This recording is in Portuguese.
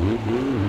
Uhum.